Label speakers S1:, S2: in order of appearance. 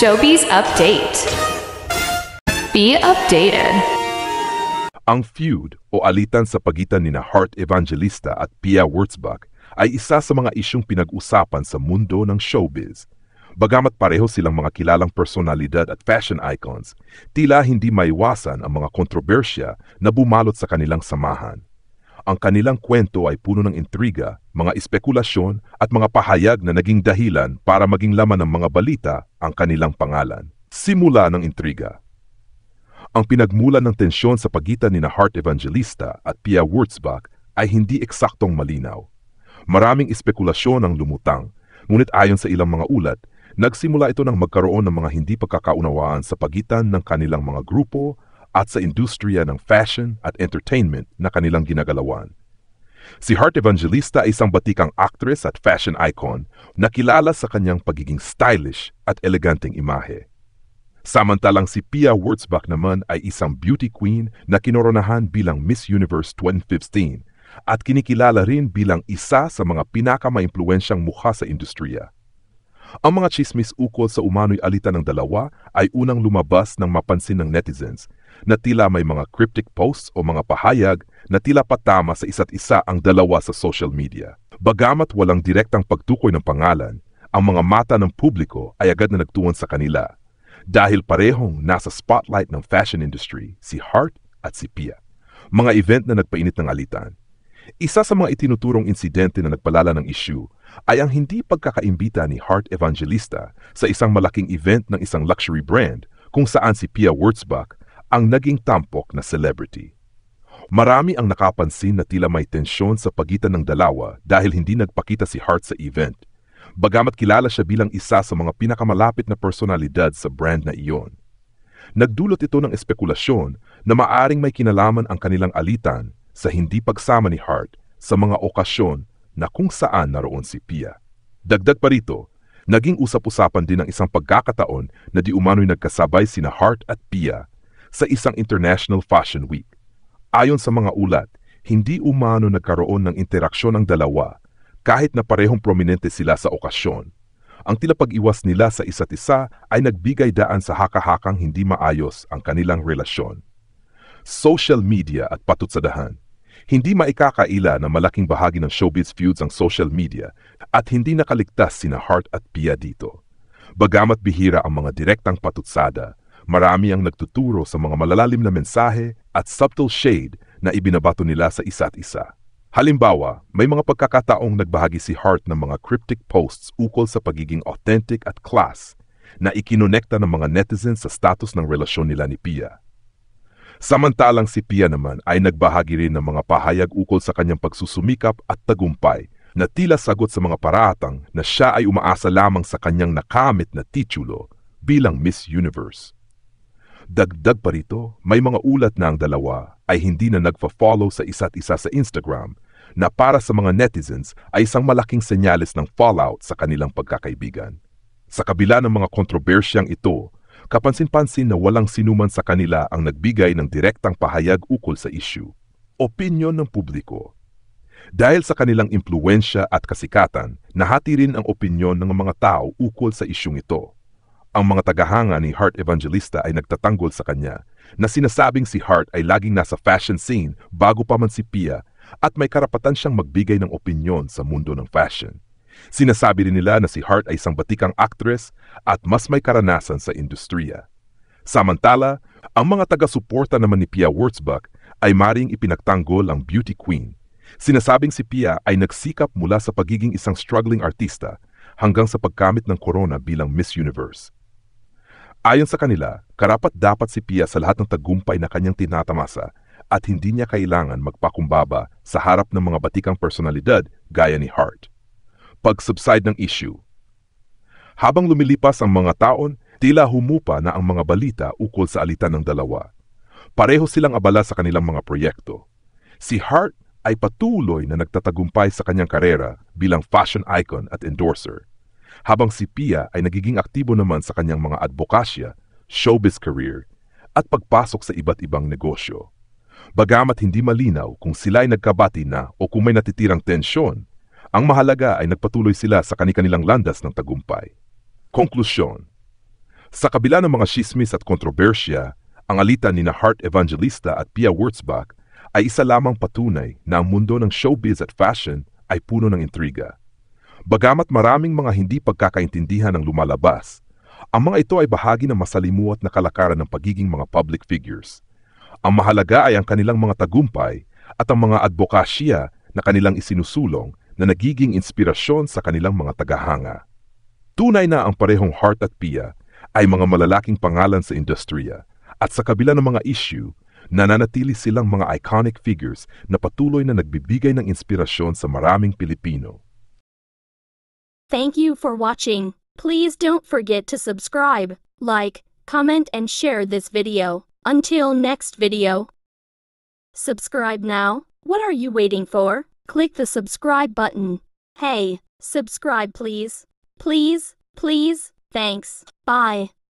S1: Showbiz Update. Be updated.
S2: Ang feud o alitan sa pagitan ni na Heart Evangelista at Pia Wurtzbach ay isa sa mga isyong pinag-usapan sa mundo ng showbiz. Bagamat pareho silang mga kilalang personalidad at fashion icons, tila hindi maiwasan ang mga kontrobersya na bumalot sa kanilang samahan. Ang kanilang kwento ay puno ng intriga, mga espekulasyon at mga pahayag na naging dahilan para maging laman ng mga balita ang kanilang pangalan. Simula ng intriga. Ang pinagmulan ng tensyon sa pagitan ni na Heart Evangelista at Pia Wurtzbach ay hindi eksaktong malinaw. Maraming espekulasyon ang lumutang, ngunit ayon sa ilang mga ulat, nagsimula ito ng magkaroon ng mga hindi pagkakaunawaan sa pagitan ng kanilang mga grupo at sa industriya ng fashion at entertainment na kanilang ginagalawan. Si Heart Evangelista ay isang batikang actress at fashion icon na kilala sa kanyang pagiging stylish at eleganteng imahe. Samantalang si Pia Wurtzbach naman ay isang beauty queen na kinoronahan bilang Miss Universe 2015 at kinikilala rin bilang isa sa mga pinakamaimpluensyang mukha sa industriya. Ang mga chismis ukol sa umano'y alitan ng dalawa ay unang lumabas ng mapansin ng netizens na tila may mga cryptic posts o mga pahayag na tila patama sa isa't isa ang dalawa sa social media. Bagamat walang direktang pagtukoy ng pangalan, ang mga mata ng publiko ay agad na nagtuon sa kanila dahil parehong nasa spotlight ng fashion industry si Hart at si Pia. Mga event na nagpainit ng alitan. Isa sa mga itinuturong insidente na nagpalala ng issue ay ang hindi pagkakaimbita ni Hart Evangelista sa isang malaking event ng isang luxury brand kung saan si Pia Wurtzbach ang naging tampok na celebrity. Marami ang nakapansin na tila may tensyon sa pagitan ng dalawa dahil hindi nagpakita si Hart sa event bagamat kilala siya bilang isa sa mga pinakamalapit na personalidad sa brand na iyon. Nagdulot ito ng espekulasyon na maaring may kinalaman ang kanilang alitan sa hindi pagsama ni Hart sa mga okasyon na kung saan naroon si Pia. Dagdag pa rito, naging usap-usapan din ang isang pagkakataon na di umano'y nagkasabay sina Hart at Pia sa isang International Fashion Week. Ayon sa mga ulat, hindi umano nagkaroon ng interaksyon ang dalawa kahit na parehong prominente sila sa okasyon. Ang tila pag-iwas nila sa isa't isa ay nagbigay daan sa haka-hakang hindi maayos ang kanilang relasyon. Social media at patutsadahan. Hindi maikakaila na malaking bahagi ng showbiz feuds ang social media at hindi nakaligtas sina Hart at Pia dito. Bagamat bihira ang mga direktang patutsada, marami ang nagtuturo sa mga malalalim na mensahe at subtle shade na ibinabato nila sa isa't isa. Halimbawa, may mga pagkakataong nagbahagi si Hart ng mga cryptic posts ukol sa pagiging authentic at class na ikinonekta ng mga netizens sa status ng relasyon nila ni Pia. Samantalang si Pia naman ay nagbahagi rin ng mga pahayag ukol sa kanyang pagsusumikap at tagumpay na tila sagot sa mga paratang na siya ay umaasa lamang sa kanyang nakamit na titulo bilang Miss Universe. Dagdag pa rito, may mga ulat na ang dalawa ay hindi na nagfa-follow sa isa't isa sa Instagram na para sa mga netizens ay isang malaking senyales ng fallout sa kanilang pagkakaibigan. Sa kabila ng mga kontrobersyang ito, kapansin-pansin na walang sinuman sa kanila ang nagbigay ng direktang pahayag ukol sa issue. Opinyon ng publiko Dahil sa kanilang impluensya at kasikatan, nahati rin ang opinyon ng mga tao ukol sa isyung ito. Ang mga tagahanga ni Heart Evangelista ay nagtatanggol sa kanya na sinasabing si Heart ay laging nasa fashion scene bago pa man si Pia at may karapatan siyang magbigay ng opinyon sa mundo ng fashion. Sinasabi rin nila na si Heart ay isang batikang actress at mas may karanasan sa industriya. Samantala, ang mga taga-suporta naman ni Pia Wurtzbach ay maring ipinagtanggol ang beauty queen. Sinasabing si Pia ay nagsikap mula sa pagiging isang struggling artista hanggang sa pagkamit ng corona bilang Miss Universe. Ayon sa kanila, karapat dapat si Pia sa lahat ng tagumpay na kanyang tinatamasa at hindi niya kailangan magpakumbaba sa harap ng mga batikang personalidad gaya ni Hart. Pag-subside ng issue Habang lumilipas ang mga taon, tila humupa na ang mga balita ukol sa alitan ng dalawa. Pareho silang abala sa kanilang mga proyekto. Si Hart ay patuloy na nagtatagumpay sa kanyang karera bilang fashion icon at endorser habang si Pia ay nagiging aktibo naman sa kanyang mga advokasya, showbiz career, at pagpasok sa iba't ibang negosyo. Bagamat hindi malinaw kung sila ay nagkabati na o kung may natitirang tensyon, ang mahalaga ay nagpatuloy sila sa kanilang landas ng tagumpay. Konklusyon Sa kabila ng mga shismis at kontrobersya, ang alitan ni na Heart Evangelista at Pia Wurtzbach ay isa lamang patunay na ang mundo ng showbiz at fashion ay puno ng intriga. Bagamat maraming mga hindi pagkakaintindihan ang lumalabas, ang mga ito ay bahagi ng masalimuot na kalakaran ng pagiging mga public figures. Ang mahalaga ay ang kanilang mga tagumpay at ang mga advokasya na kanilang isinusulong na nagiging inspirasyon sa kanilang mga tagahanga. Tunay na ang parehong Heart at Pia ay mga malalaking pangalan sa industriya at sa kabila ng mga issue, nananatili silang mga iconic figures na patuloy na nagbibigay ng inspirasyon sa maraming Pilipino.
S3: Thank you for watching. Please don't forget to subscribe, like, comment and share this video. Until next video. Subscribe now. What are you waiting for? Click the subscribe button. Hey, subscribe please. Please, please. Thanks. Bye.